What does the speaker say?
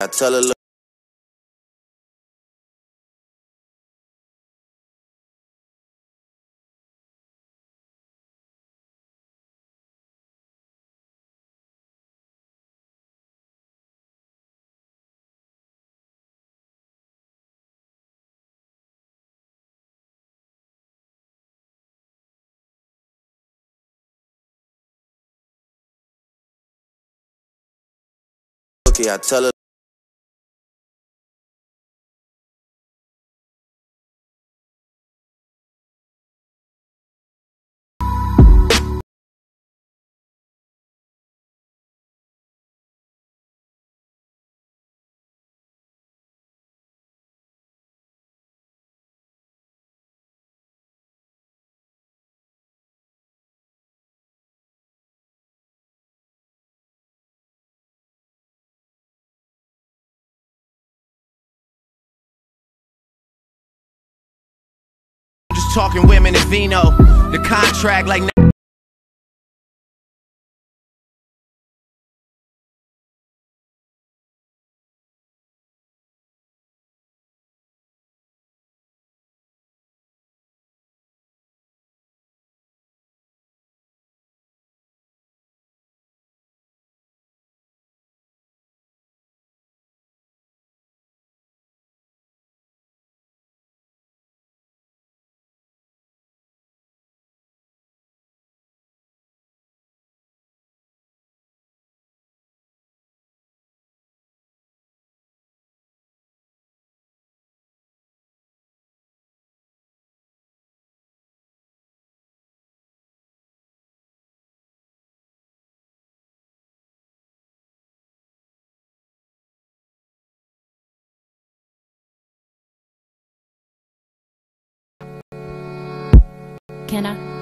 I tell her, I tell her. Just talking women and vino. The contract like. Can I?